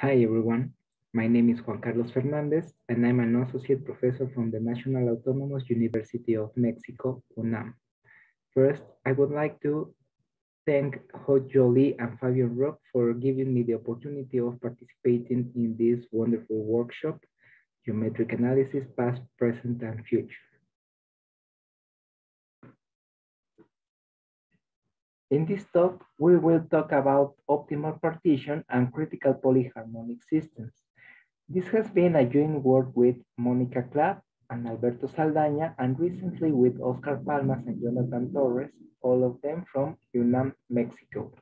Hi everyone, my name is Juan Carlos Fernandez and I'm an associate professor from the National Autonomous University of Mexico, UNAM. First, I would like to thank Hot Jolie and Fabian Rock for giving me the opportunity of participating in this wonderful workshop, Geometric Analysis, Past, Present, and Future. In this talk, we will talk about optimal partition and critical polyharmonic systems. This has been a joint work with Monica Clapp and Alberto Saldaña, and recently with Oscar Palmas and Jonathan Torres, all of them from UNAM, Mexico.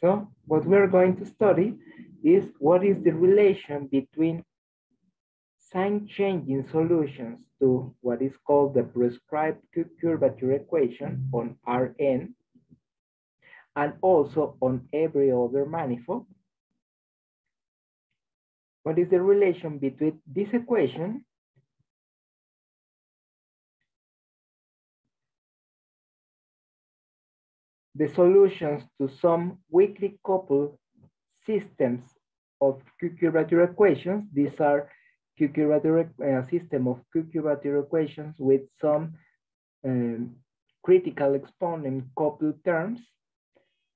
So what we're going to study is what is the relation between sign changing solutions to what is called the prescribed curvature equation on Rn and also on every other manifold. What is the relation between this equation the solutions to some weakly coupled systems of Q-curvature equations. These are Q-curvature uh, system of Q-curvature equations with some um, critical exponent coupled terms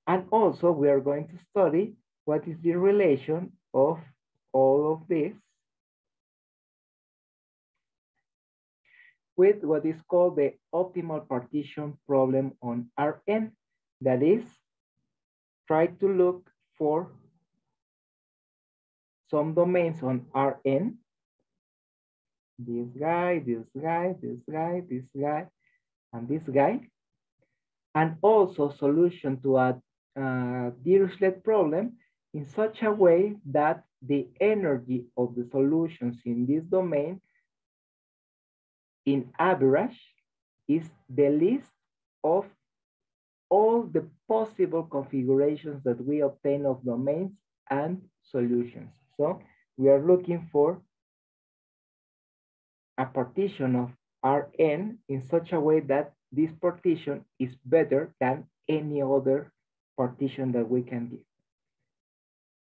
and also we are going to study what is the relation of all of this with what is called the optimal partition problem on Rn. That is, try to look for some domains on Rn. This guy, this guy, this guy, this guy, and this guy. And also solution to a uh, Dirichlet problem in such a way that the energy of the solutions in this domain in average is the least of all the possible configurations that we obtain of domains and solutions. So we are looking for a partition of Rn in such a way that this partition is better than any other partition that we can give.